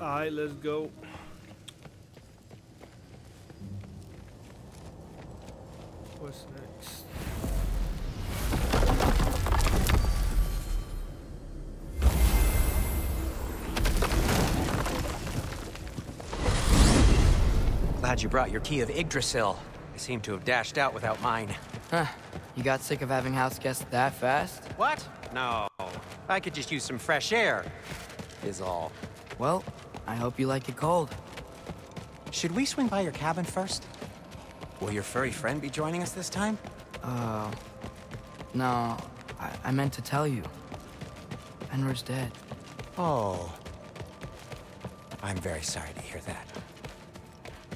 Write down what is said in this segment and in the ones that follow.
Alright, let's go. What's next? Glad you brought your key of Yggdrasil. I seem to have dashed out without mine. Huh. You got sick of having house guests that fast? What? No. I could just use some fresh air. Is all. Well, I hope you like it cold. Should we swing by your cabin first? Will your furry friend be joining us this time? Uh... No, I, I meant to tell you. Fenrir's dead. Oh. I'm very sorry to hear that.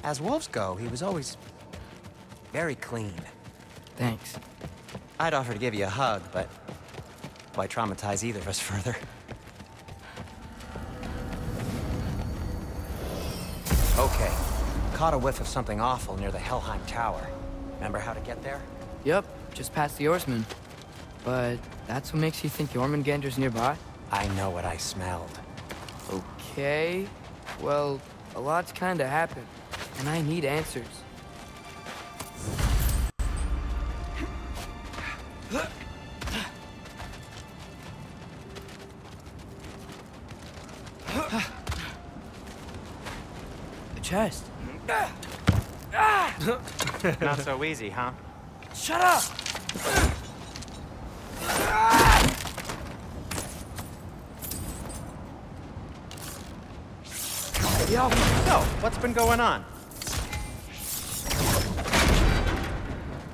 As wolves go, he was always very clean. Thanks. I'd offer to give you a hug, but why traumatize either of us further? Caught a whiff of something awful near the Helheim Tower. Remember how to get there? Yep, just past the Oarsman. But that's what makes you think Jormungandr's nearby? I know what I smelled. Okay. Well, a lot's kinda happened, and I need answers. The chest. Hmm? Not so easy, huh? Shut up! Yo, so, what's been going on?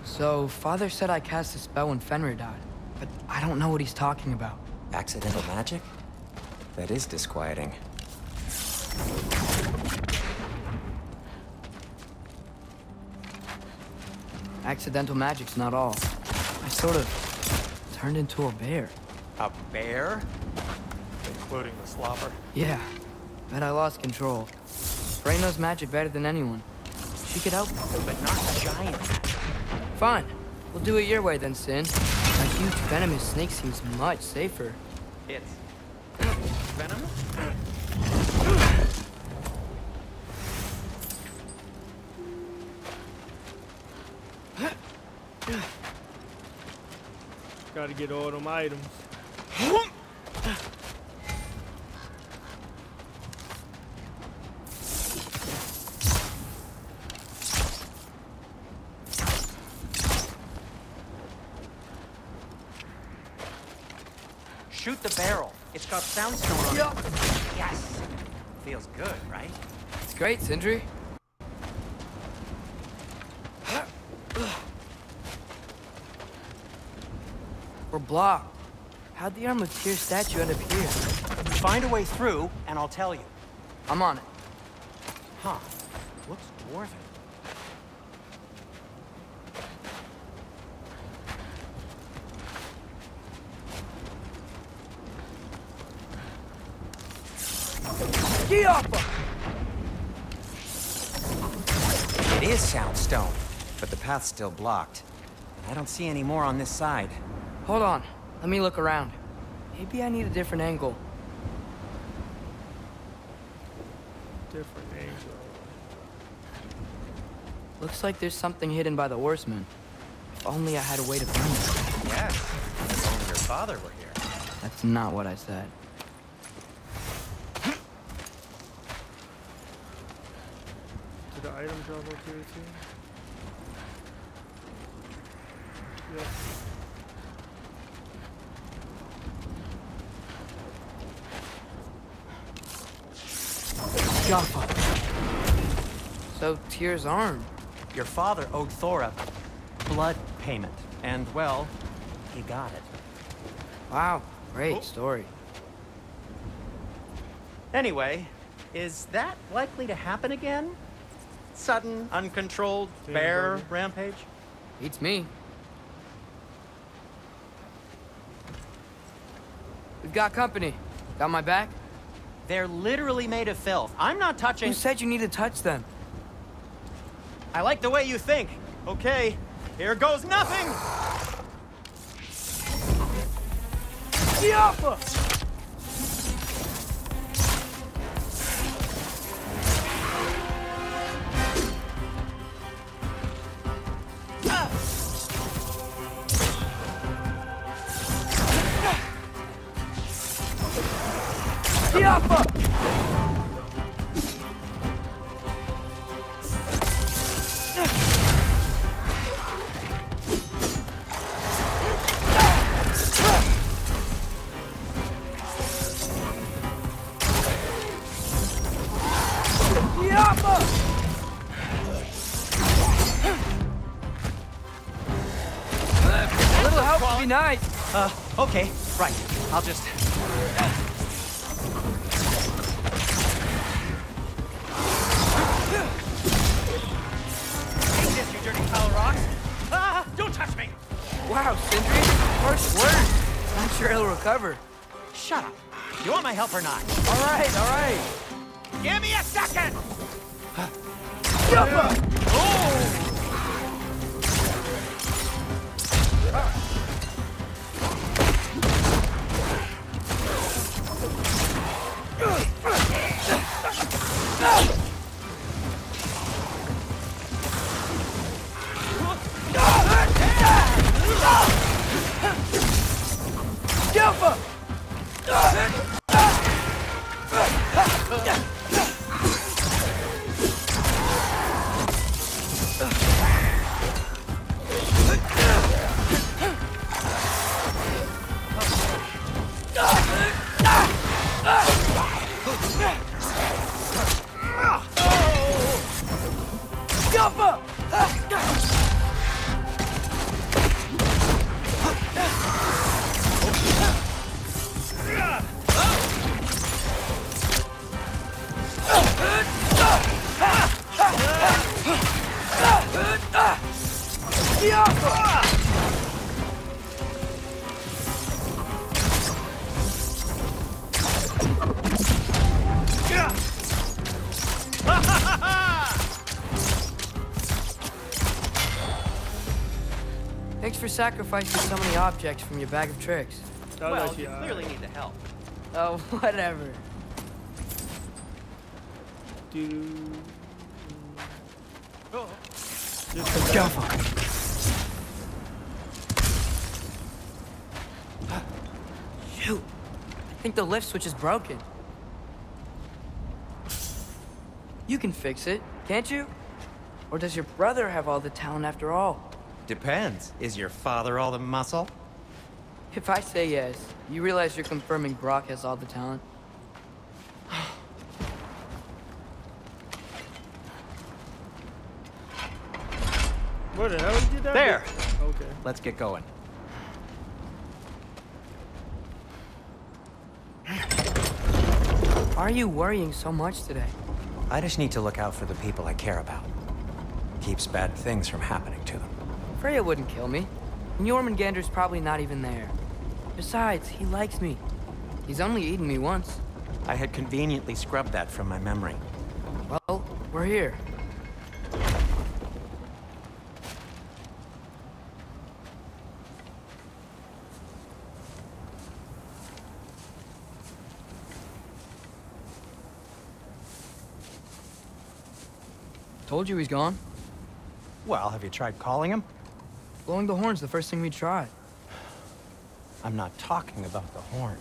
So, Father said I cast a spell when Fenrir died, but I don't know what he's talking about. Accidental magic? That is disquieting. Accidental magic's not all. I sort of turned into a bear. A bear? Including the slobber. Yeah, but I lost control. Frey knows magic better than anyone. She could help me. But not giant. Fine. We'll do it your way then, Sin. A huge venomous snake seems much safer. It's... venom? Gotta get all them items. Shoot the barrel. It's got soundstone on it. Yes. Feels good, right? It's great, Sindri. We're blocked. How'd the Arm of Tyr statue end up here? Find a way through, and I'll tell you. I'm on it. Huh. Looks dwarven. Get off her! It is soundstone, but the path's still blocked. I don't see any more on this side. Hold on. Let me look around. Maybe I need a different angle. Different angle. Looks like there's something hidden by the Oarsman. If only I had a way to find it. Yes. If only your father were here. That's not what I said. Did the item drop here too? Yep. Jaffa. So, Tyr's arm. Your father owed Thor a blood payment. And, well, he got it. Wow, great story. Anyway, is that likely to happen again? Sudden, uncontrolled Damn, bear buddy. rampage? Beats me. We've got company. Got my back? They're literally made of filth. I'm not touching... Who said you need to touch them? I like the way you think. Okay, here goes nothing! Jaffa! Uh, okay, right. I'll just... sacrificing so many objects from your bag of tricks. That was Well, you alright. clearly need the help. Oh, whatever. Do. Oh, Just Careful. Shoot. I think the lift switch is broken. You can fix it, can't you? Or does your brother have all the talent after all? Depends. Is your father all the muscle? If I say yes, you realize you're confirming Brok has all the talent? Where the hell did that? There. bit? Okay. Let's get going. Why are you worrying so much today? I just need to look out for the people I care about. Keeps bad things from happening to them. Freya wouldn't kill me. And Jormungandr's probably not even there. Besides, he likes me. He's only eaten me once. I had conveniently scrubbed that from my memory. Well, we're here. Told you he's gone. Well, have you tried calling him? Blowing the horn's the first thing we tried. I'm not talking about the horn.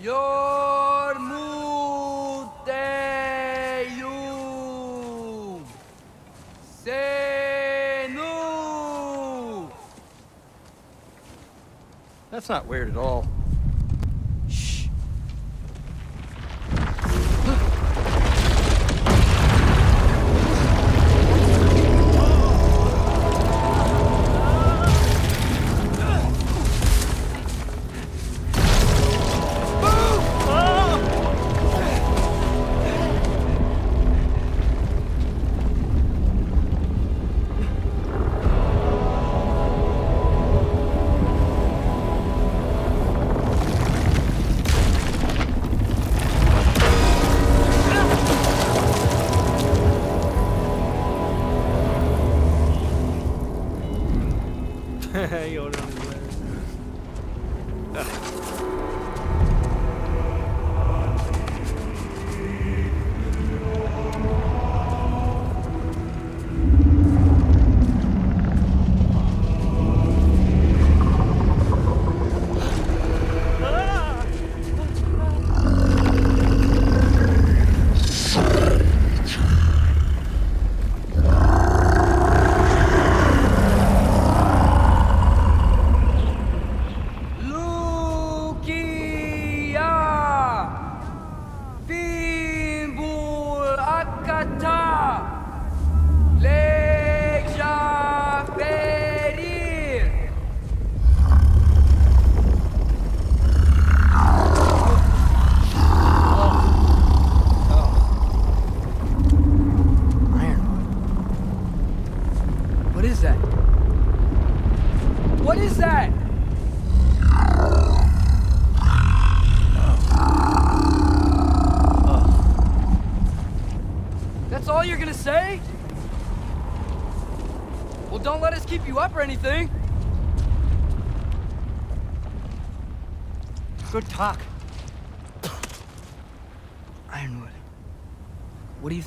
Yormuteyu Senu That's not weird at all.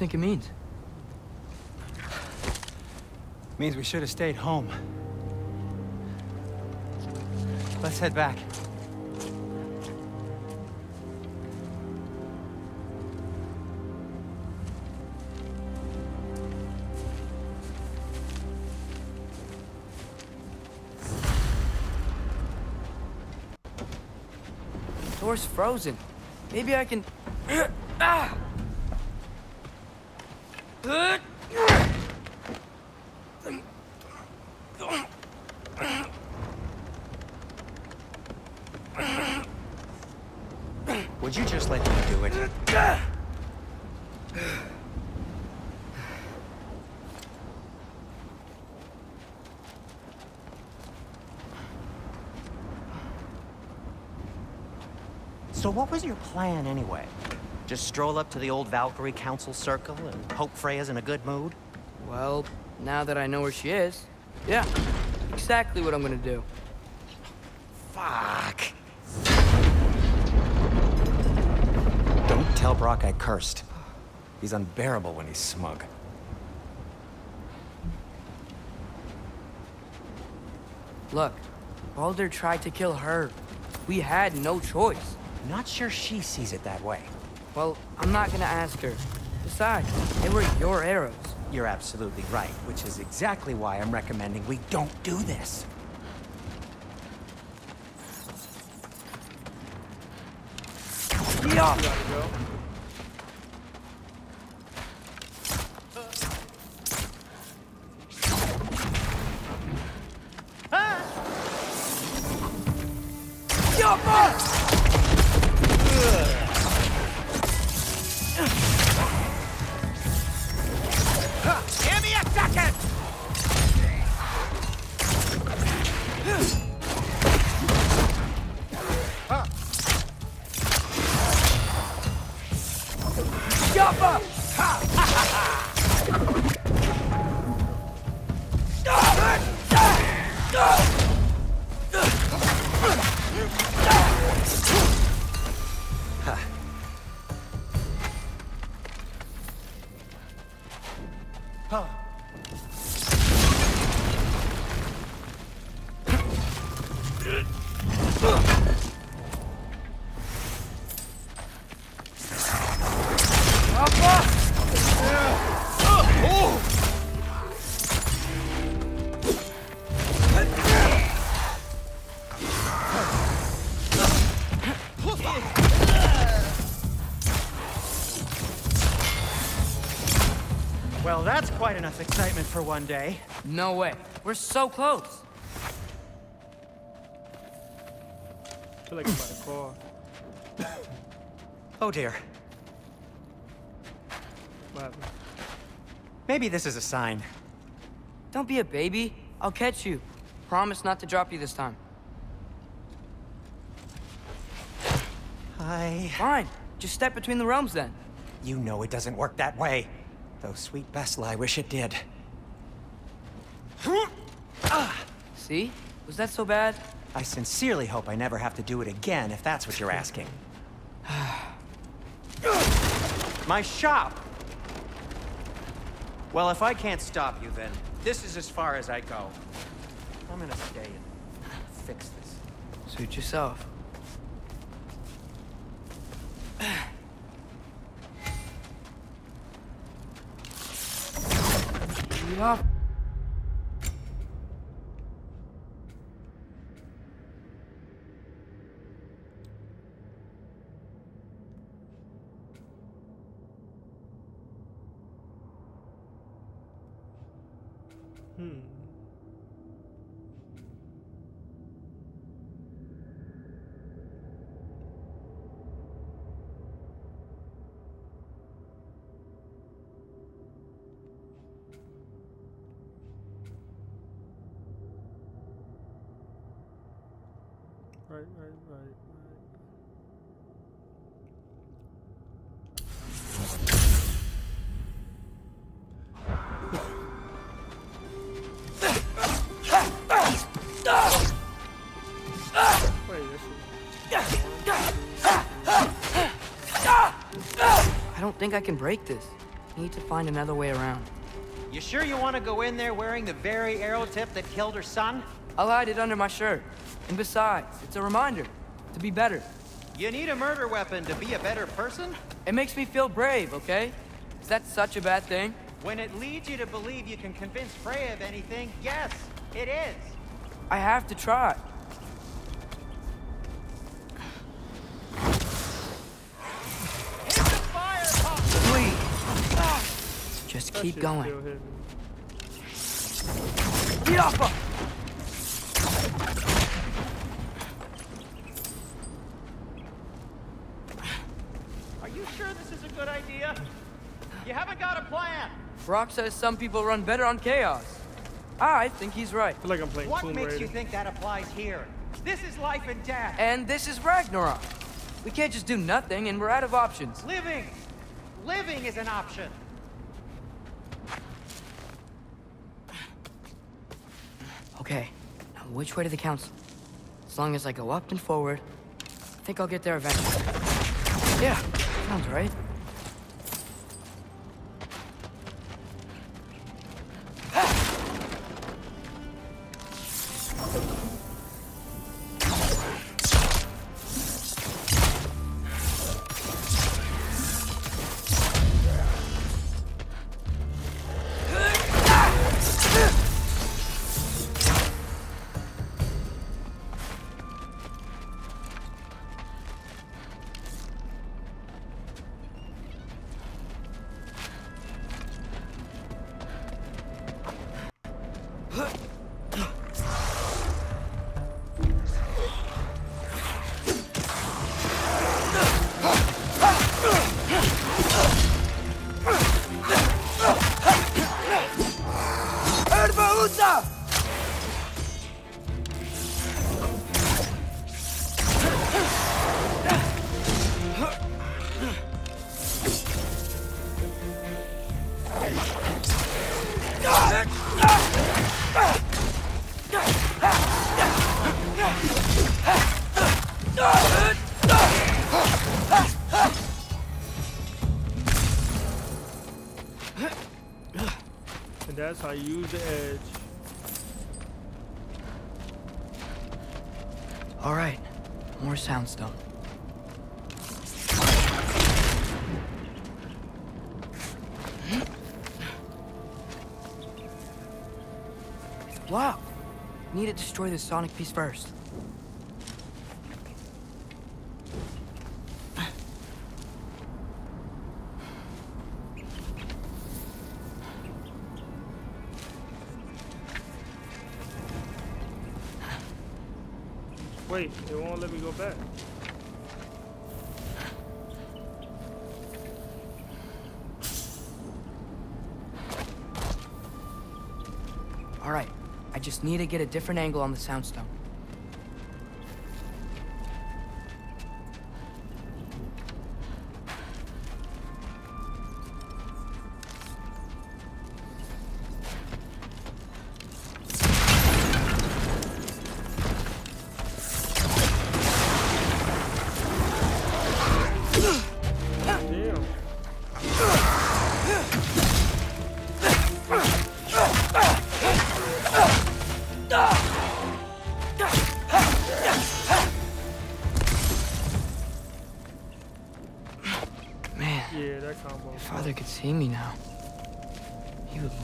Think it means? Means we should have stayed home. Let's head back. Door's frozen. Maybe I can... ah! Would you just let me do it? So what was your plan anyway? Just stroll up to the old Valkyrie Council Circle and hope Freya's in a good mood? Well, now that I know where she is, yeah, exactly what I'm gonna do. Fuck. Don't tell Brok I cursed. He's unbearable when he's smug. Look, Baldur tried to kill her. We had no choice. Not sure she sees it that way. Well, I'm not gonna ask her. Besides, they were your arrows. You're absolutely right, which is exactly why I'm recommending we don't do this. Yeah. Well, quite enough excitement for one day. No way. We're so close. I feel like I'm by the car. Oh dear. What happened? Maybe this is a sign. Don't be a baby. I'll catch you. Promise not to drop you this time. I... Fine. Just step between the realms then. You know it doesn't work that way. Though sweet Bessel, I wish it did. See? Was that so bad? I sincerely hope I never have to do it again, if that's what you're asking. My shop! Well, if I can't stop you, then this is as far as I go. I'm gonna stay and fix this. Suit yourself. Yeah. Hmm. Right, right, right, right. Wait, this is. I don't think I can break this. Need to find another way around. You sure you want to go in there wearing the very arrow tip that killed her son? I'll hide it under my shirt. And besides, it's a reminder to be better. You need a murder weapon to be a better person? It makes me feel brave, okay? Is that such a bad thing? When it leads you to believe you can convince Freya of anything, yes, it is. I have to try. Hit the fire, Pop! Please. Just keep going. still. Get off her! Are you sure this is a good idea? You haven't got a plan. Brok says some people run better on chaos. Ah, I think he's right. I feel like I'm playing What Tomb makes Raider. you think that applies here? This is life and death. And this is Ragnarok. We can't just do nothing, and we're out of options. Living! Living is an option. Okay, now which way to the council? As long as I go up and forward, I think I'll get there eventually. Yeah, sounds right. How you use the edge. All right, more soundstone. Blocked. Need to destroy the sonic piece first. Need to get a different angle on the soundstone.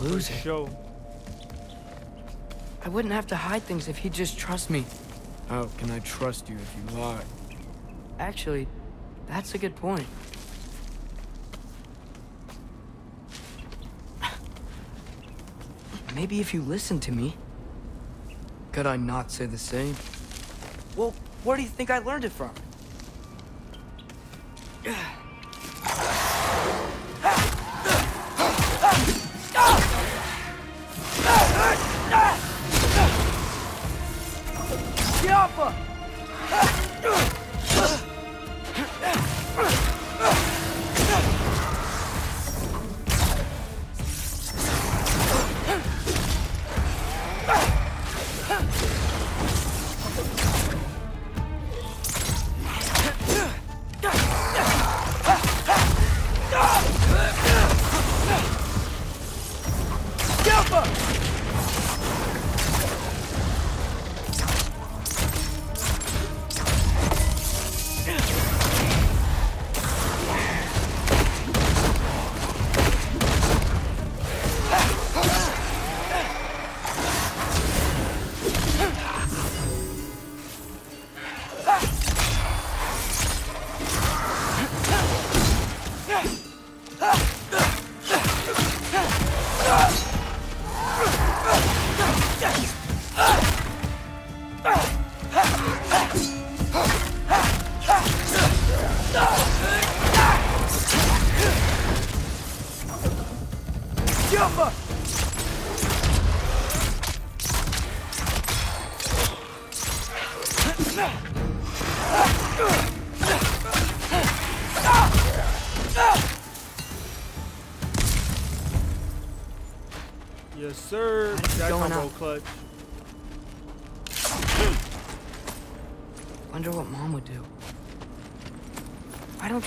Lose it. Show. I wouldn't have to hide things if he'd just trust me. How can I trust you if you lie? Actually, that's a good point. Maybe if you listen to me. Could I not say the same? Well, where do you think I learned it from?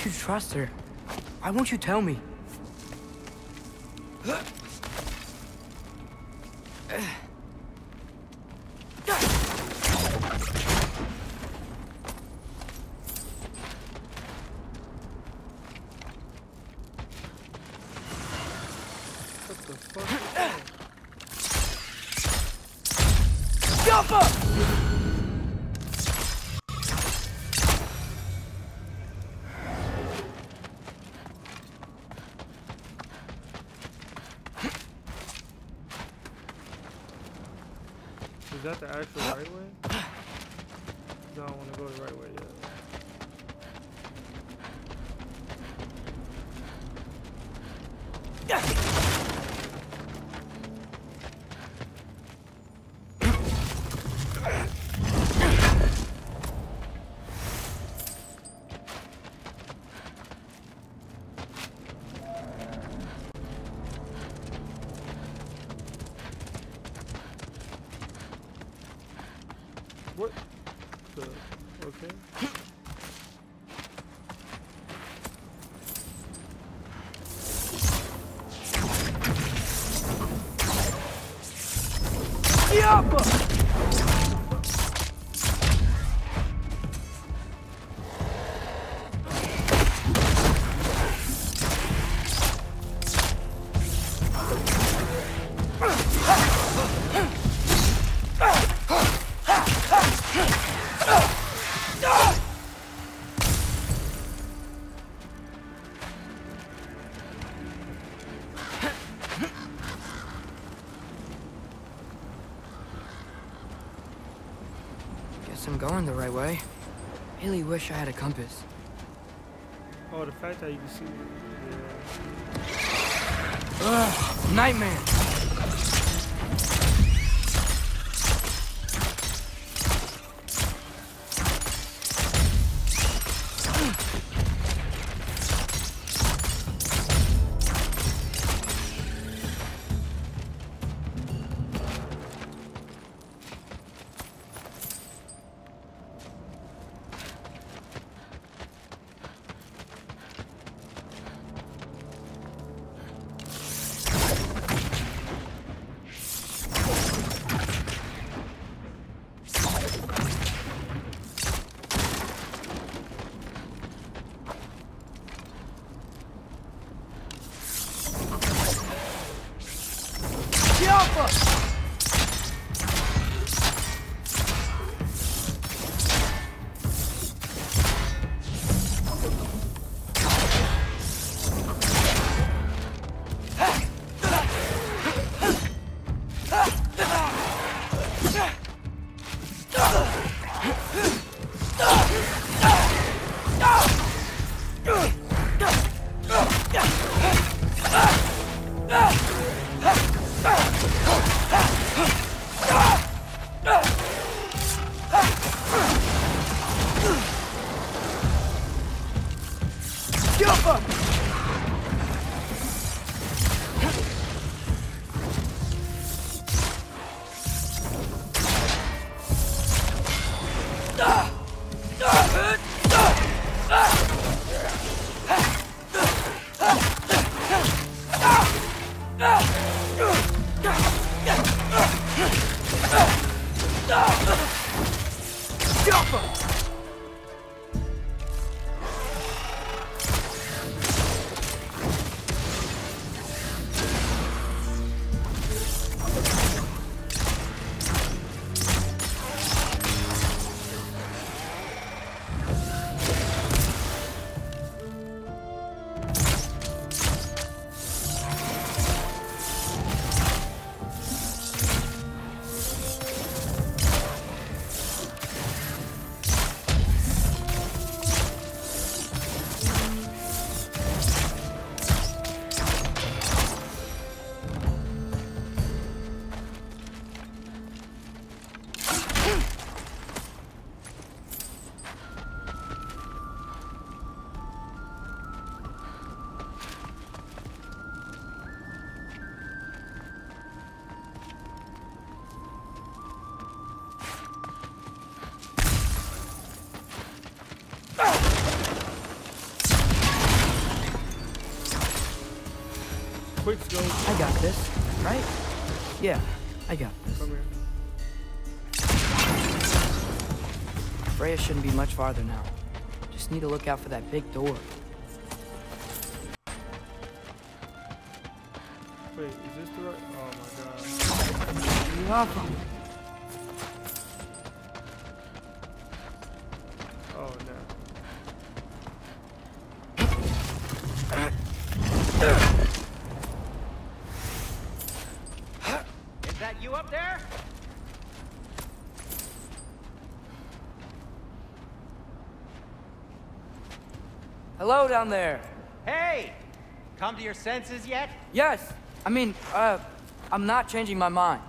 Don't you trust her? Why won't you tell me? Is that the actual right way? I don't want to go the right way yet. Right way. Really wish I had a compass. Oh, the fact that you can see. Yeah. Ugh, nightmare. Quick Freya shouldn't be much farther now. Just need to look out for that big door. Wait, is this the right? Oh my god. You have them. Oh no. Is that you up there? Hello down there. Hey! Come to your senses yet? Yes, I mean, uh, I'm not changing my mind.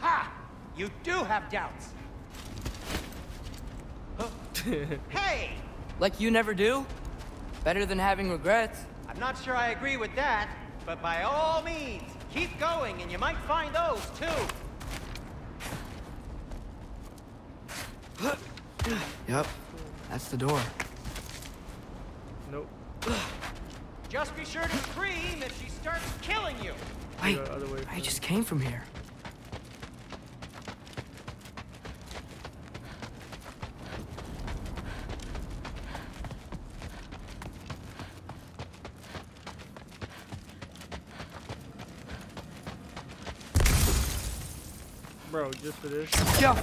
Ha! You do have doubts. Huh. hey! Like you never do? Better than having regrets. I'm not sure I agree with that, but by all means, keep going and you might find those too. Yep, that's the door. Nope. Just be sure to scream if she starts killing you. Wait, the other way I first. just came from here. Bro, just for this. Yeah.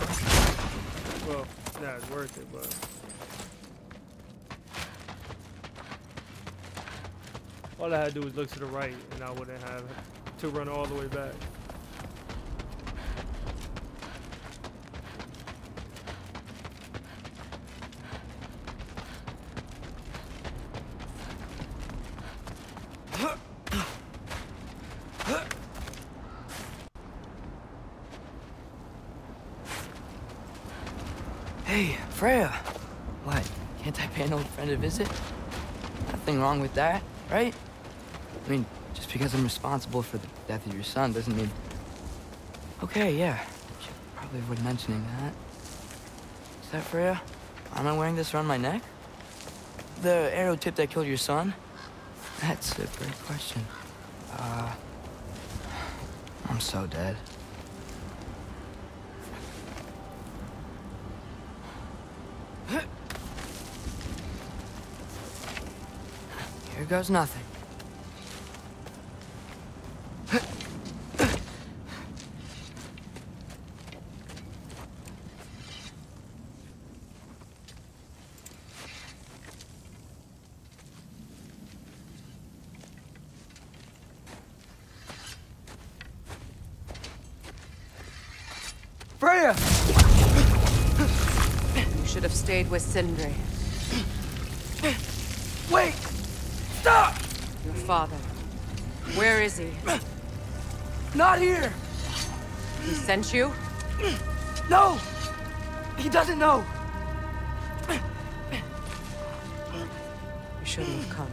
Well, nah, it's worth it, but. All I had to do was look to the right, and I wouldn't have to run all the way back. Hey, Freya. What? Can't I pay an old friend a visit? Nothing wrong with that, right? I mean, just because I'm responsible for the death of your son doesn't mean. Okay, yeah. Probably avoid mentioning that. Is that Freya? Am I wearing this around my neck? The arrow tip that killed your son? That's a great question. Uh. I'm so dead. Here goes nothing. Have with Sindri, Wait! Stop! your father. Where is he? Not here! He sent you? No! He doesn't know! You shouldn't have come.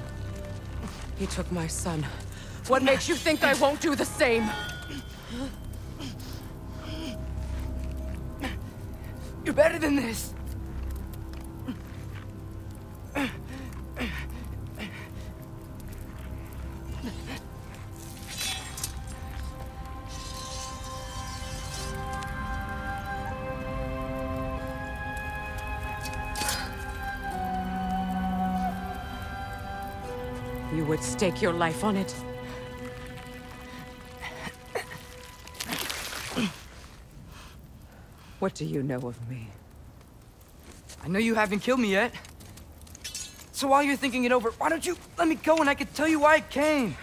He took my son. What makes you think I won't do the same? You're better than this! Stake your life on it? What do you know of me? I know you haven't killed me yet. So while you're thinking it over, why don't you let me go and I can tell you why I came?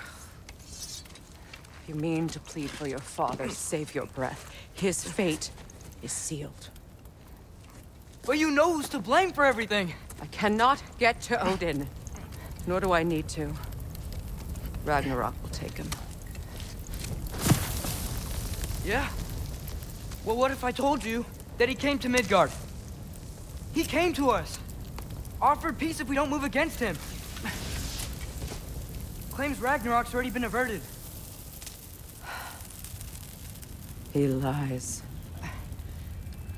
You mean to plead for your father, save your breath. His fate is sealed. But you know who's to blame for everything. I cannot get to Odin. Nor do I need to. Ragnarok will take him. Yeah? Well, what if I told you that he came to Midgard? He came to us. Offered peace if we don't move against him. Claims Ragnarok's already been averted. He lies.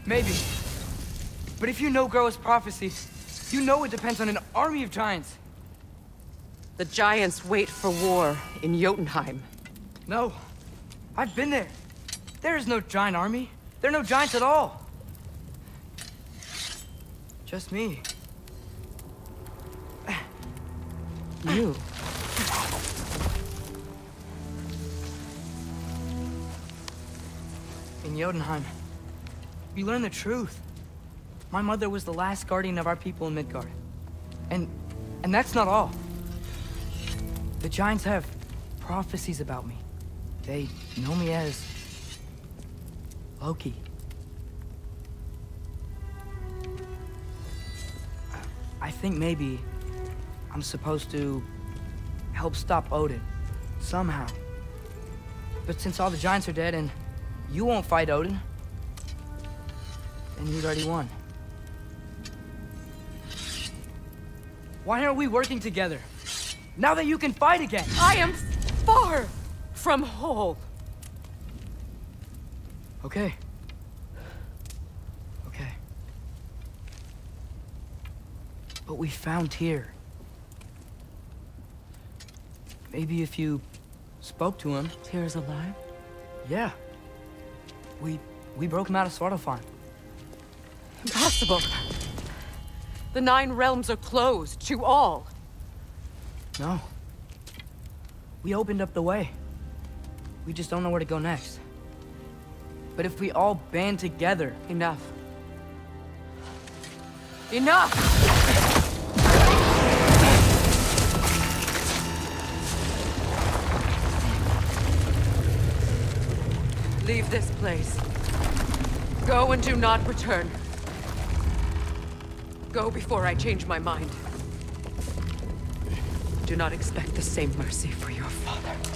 Maybe. But if you know Groa's prophecy, you know it depends on an army of giants. The giants wait for war in Jotunheim. No. I've been there. There is no giant army. There are no giants at all. Just me. You. In Jotunheim, we learn the truth. My mother was the last guardian of our people in Midgard. And... and that's not all. The Giants have prophecies about me. They know me as... Loki. I think maybe I'm supposed to help stop Odin. Somehow. But since all the Giants are dead and you won't fight Odin, then he's already won. Why aren't we working together? Now that you can fight again! I am far from whole. Okay. Okay. But we found Tyr. Maybe if you spoke to him. Tyr's alive? Yeah. We we broke him out of Svartalfheim. Impossible. The Nine Realms are closed to all. No. We opened up the way. We just don't know where to go next. But if we all band together... Enough. Enough! Leave this place. Go and do not return. Go before I change my mind. Do not expect the same mercy for your father.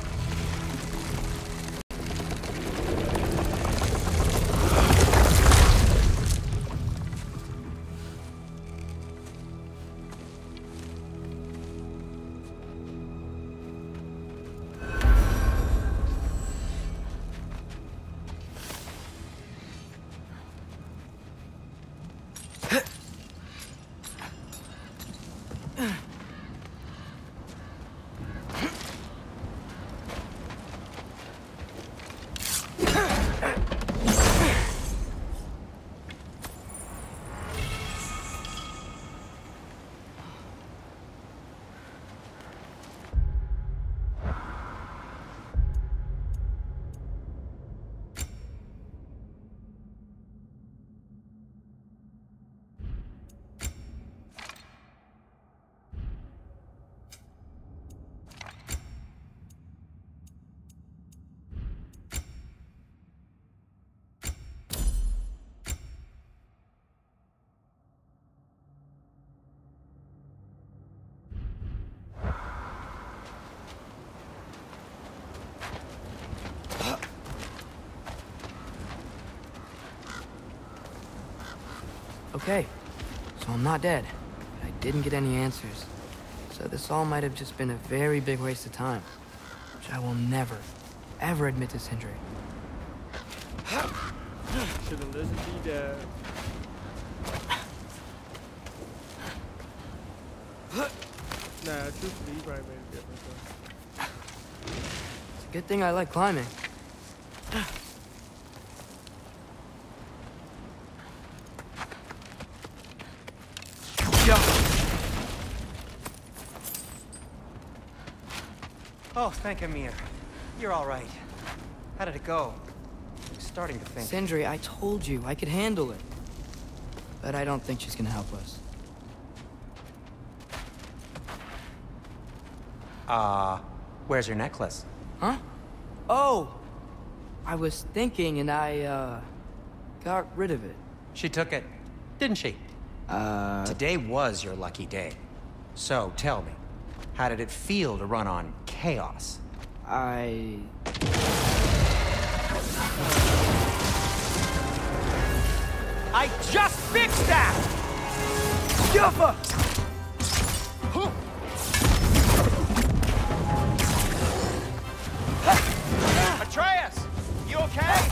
Okay, so I'm not dead. But I didn't get any answers. So this all might have just been a very big waste of time. Which I will never, ever admit to Sindri. Should've listened to your dad. Nah, truthfully, he probably made a difference. It's a good thing I like climbing. Yeah. Oh, thank Ymir. You're all right. How did it go? I was starting to think... Sindri, I told you I could handle it. But I don't think she's gonna help us. Uh, where's your necklace? Huh? Oh! I was thinking and I, uh, got rid of it. She took it, didn't she? Uh... Today was your lucky day. So, tell me, how did it feel to run on chaos? I... I just fixed that! Juffa! Atreus! You okay?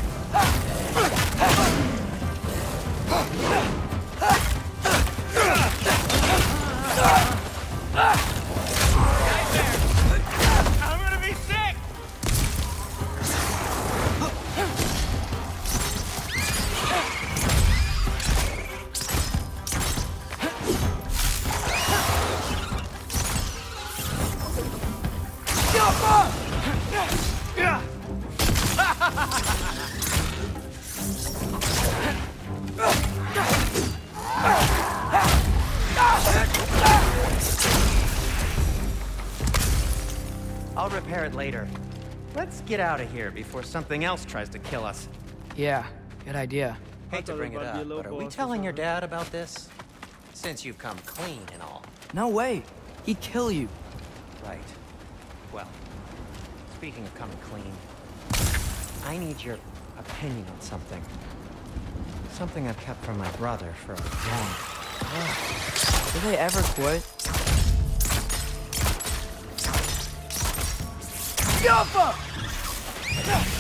Get out of here before something else tries to kill us. Yeah, good idea. Hate to bring it it might be a up, but are we telling your dad about this? Since you've come clean and all. No way! He'd kill you. Right. Well, speaking of coming clean, I need your opinion on something. Something I've kept from my brother for a long time. Did they ever quit? Okay,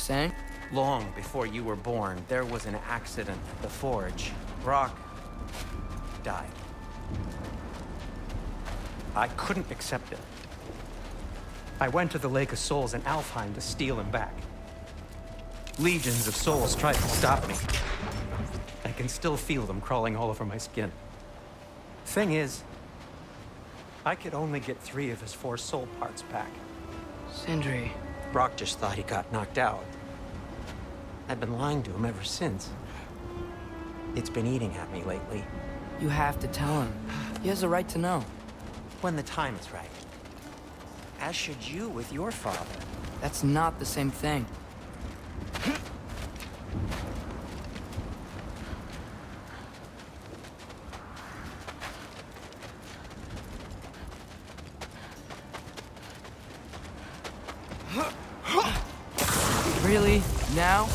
saying? Long before you were born, there was an accident at the forge. Brok died. I couldn't accept it. I went to the Lake of Souls in Alfheim to steal him back. Legions of souls tried to stop me. I can still feel them crawling all over my skin. Thing is, I could only get three of his four soul parts back. Sindri. Brok just thought he got knocked out. I've been lying to him ever since. It's been eating at me lately. You have to tell him. He has a right to know. When the time is right. As should you with your father. That's not the same thing. Really? Now?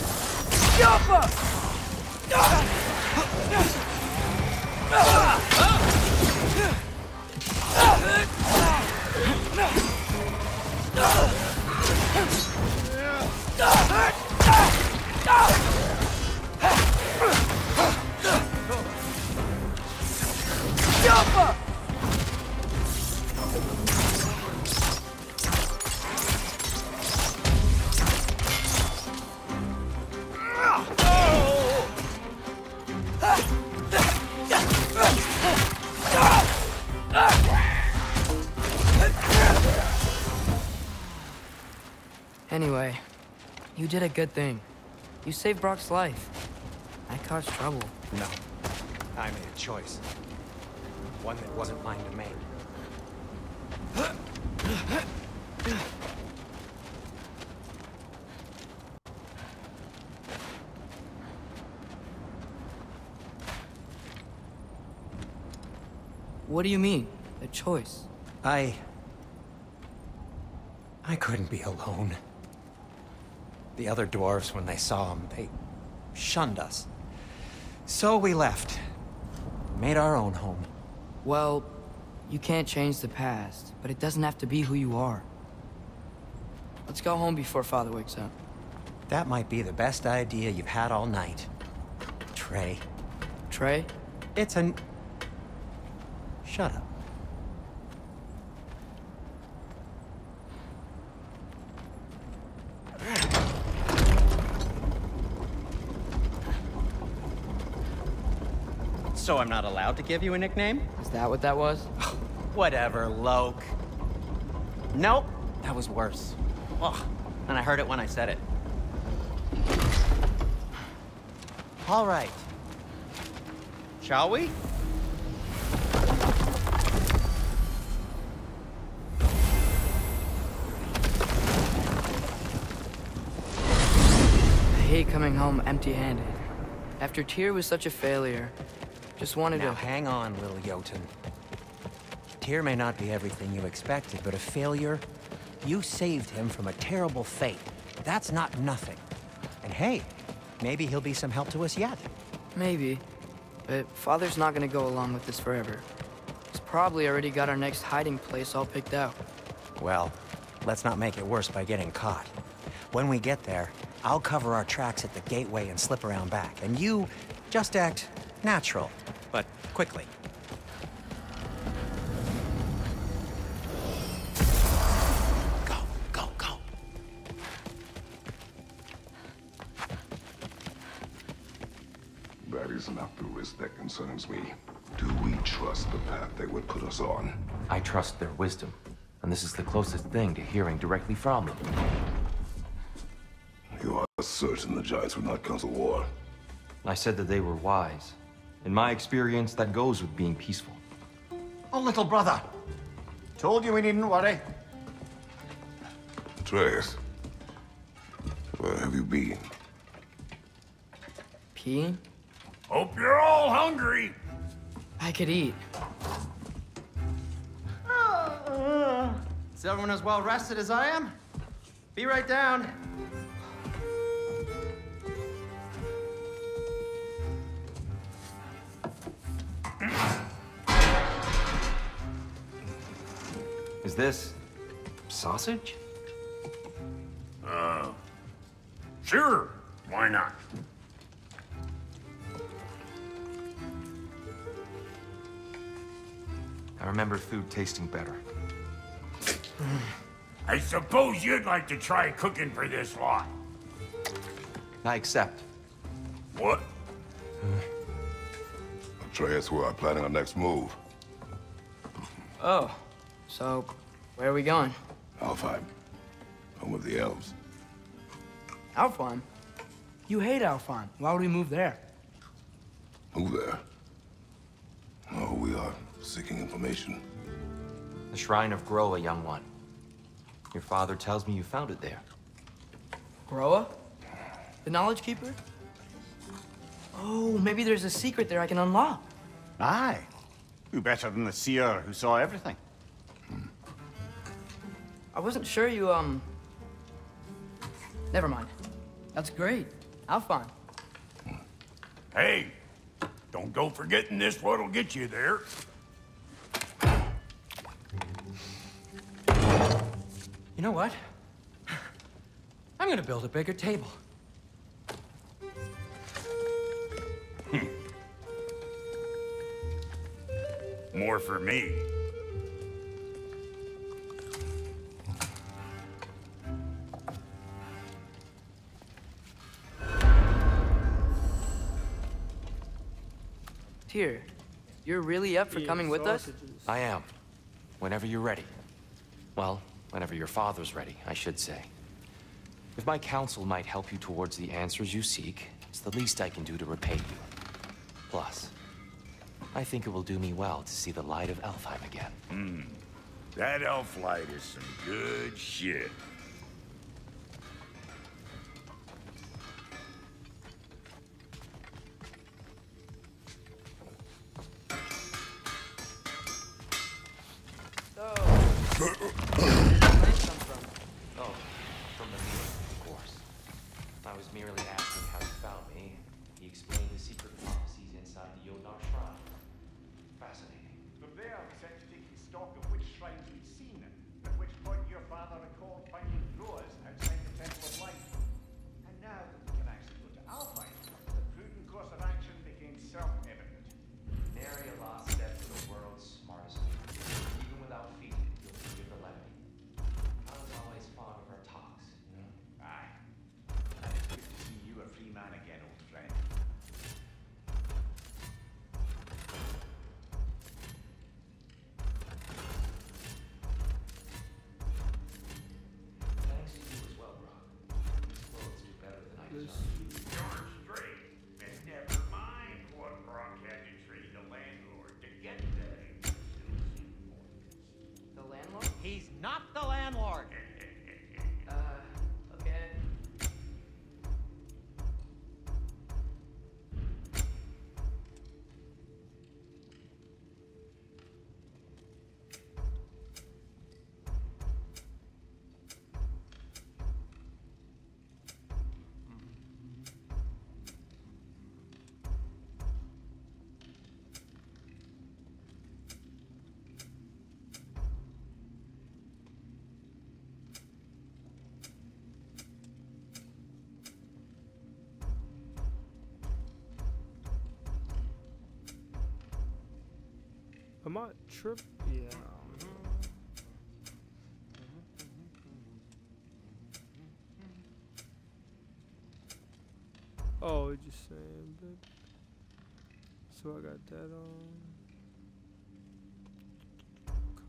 Anyway, did a good thing. You saved Brok's life. I caused trouble. No. I made a choice. One that wasn't mine to make. What do you mean? A choice? I... I couldn't be alone. The other dwarves, when they saw him, they shunned us. So we left. Made our own home. Well, You can't change the past, but it doesn't have to be who you are. Let's go home before Father wakes up. That might be the best idea you've had all night. Trey. Trey? It's an... Shut up. So I'm not allowed to give you a nickname? Is that what that was? Whatever, Loke. Nope, that was worse. Ugh, and I heard it when I said it. All right. Shall we? I hate coming home empty-handed. After Tyr was such a failure, just wanted Now to... hang on, little Jotun. Tyr may not be everything you expected, but a failure? You saved him from a terrible fate. That's not nothing. And hey, maybe he'll be some help to us yet. Maybe. But Father's not gonna go along with this forever. He's probably already got our next hiding place all picked out. Well, let's not make it worse by getting caught. When we get there, I'll cover our tracks at the gateway and slip around back. And you just act natural, quickly. Go, go, go. That is not the risk that concerns me. Do we trust the path they would put us on? I trust their wisdom, and this is the closest thing to hearing directly from them. You are certain the Giants would not counsel war? I said that they were wise. In my experience, that goes with being peaceful. Oh, little brother. Told you we needn't worry. Atreus, where have you been? Peeing? Hope you're all hungry. I could eat. Is everyone as well rested as I am? Be right down. Is this sausage? Uh, sure. Why not? I remember food tasting better. I suppose you'd like to try cooking for this lot. I accept. What? Atreus, we are planning our next move. Oh. So, where are we going? Alfheim, home of the elves. Alfheim? You hate Alfheim. Why would we move there? Move there. Oh, we are seeking information. The Shrine of Groa, young one. Your father tells me you found it there. Groa? The Knowledge Keeper? Oh, maybe there's a secret there I can unlock. Aye. Who better than the seer who saw everything? I wasn't sure you, um... Never mind. That's great. Alfheim. Hey, don't go forgetting this what'll get you there. You know what? I'm gonna build a bigger table. More for me. Tyr, you're really up for coming with us? I am. Whenever you're ready. Well, whenever your father's ready, I should say. If my counsel might help you towards the answers you seek, it's the least I can do to repay you. Plus, I think it will do me well to see the light of Elfheim again. Hmm. That elf light is some good shit. Uh-oh. not the landlord. I trip? Yeah. Oh, just saying, but so I got that on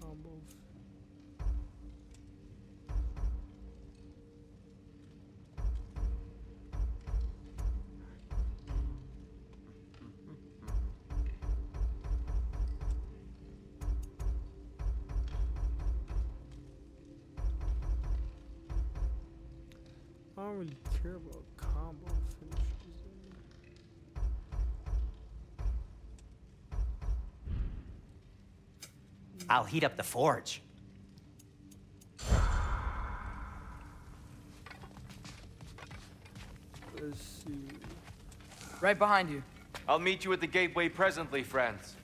combos. Don't really care about combo finishes. I'll heat up the forge. Let's see. Right behind you. I'll meet you at the gateway presently, friends.